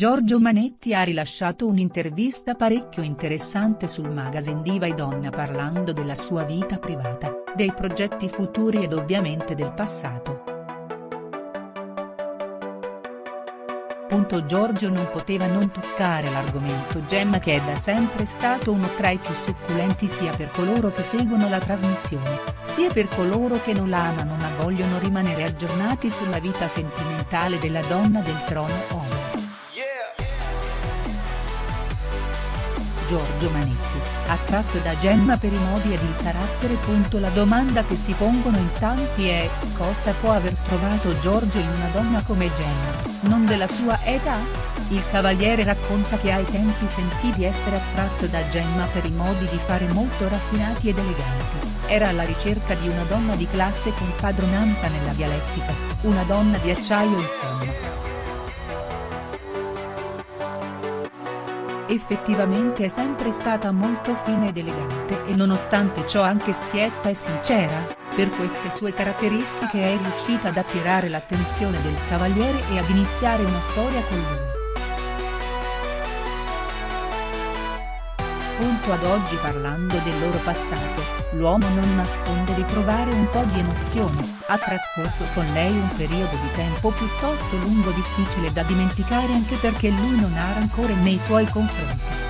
Giorgio Manetti ha rilasciato un'intervista parecchio interessante sul magazine Diva e Donna parlando della sua vita privata, dei progetti futuri ed ovviamente del passato. Giorgio non poteva non toccare l'argomento Gemma che è da sempre stato uno tra i più succulenti sia per coloro che seguono la trasmissione, sia per coloro che non la amano ma vogliono rimanere aggiornati sulla vita sentimentale della donna del trono Ono. Giorgio Manetti, attratto da Gemma per i modi ed il carattere. La domanda che si pongono in tanti è, cosa può aver trovato Giorgio in una donna come Gemma, non della sua età? Il cavaliere racconta che ai tempi sentì di essere attratto da Gemma per i modi di fare molto raffinati ed eleganti, era alla ricerca di una donna di classe con padronanza nella dialettica, una donna di acciaio insomma. Effettivamente è sempre stata molto fine ed elegante e nonostante ciò anche schietta e sincera, per queste sue caratteristiche è riuscita ad attirare l'attenzione del cavaliere e ad iniziare una storia con lui. Punto ad oggi parlando del loro passato, l'uomo non nasconde di provare un po' di emozione, ha trascorso con lei un periodo di tempo piuttosto lungo difficile da dimenticare anche perché lui non ha rancore nei suoi confronti.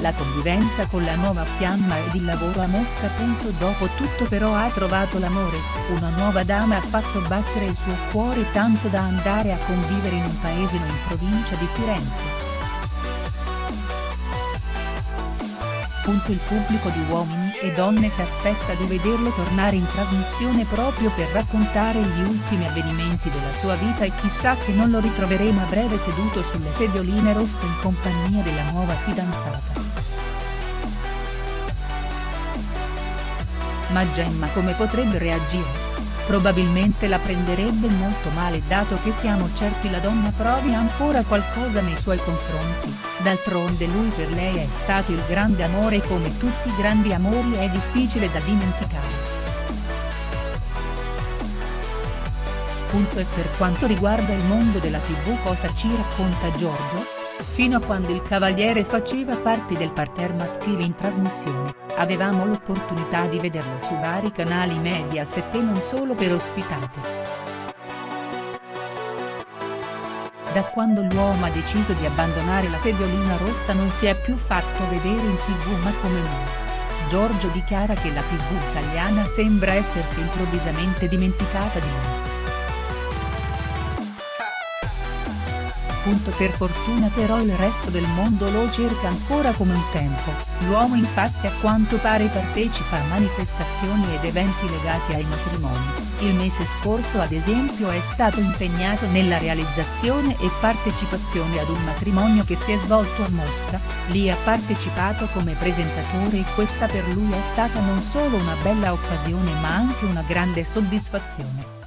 La convivenza con la nuova fiamma ed il lavoro a Mosca. Dopo tutto però ha trovato l'amore, una nuova dama ha fatto battere il suo cuore tanto da andare a convivere in un paesino in provincia di Firenze. Il pubblico di uomini e donne si aspetta di vederlo tornare in trasmissione proprio per raccontare gli ultimi avvenimenti della sua vita e chissà che non lo ritroveremo a breve seduto sulle sedioline rosse in compagnia della nuova fidanzata. Ma Gemma come potrebbe reagire? Probabilmente la prenderebbe molto male dato che siamo certi la donna provi ancora qualcosa nei suoi confronti, d'altronde lui per lei è stato il grande amore e come tutti i grandi amori è difficile da dimenticare. Punto e per quanto riguarda il mondo della tv cosa ci racconta Giorgio? Fino a quando il Cavaliere faceva parte del parterre maschile in trasmissione, avevamo l'opportunità di vederlo su vari canali Mediaset e non solo per ospitate. Da quando l'uomo ha deciso di abbandonare la sediolina rossa non si è più fatto vedere in tv ma come no. Giorgio dichiara che la tv italiana sembra essersi improvvisamente dimenticata di lui. Per fortuna però il resto del mondo lo cerca ancora come un tempo, l'uomo infatti a quanto pare partecipa a manifestazioni ed eventi legati ai matrimoni, il mese scorso ad esempio è stato impegnato nella realizzazione e partecipazione ad un matrimonio che si è svolto a Mosca, lì ha partecipato come presentatore e questa per lui è stata non solo una bella occasione ma anche una grande soddisfazione.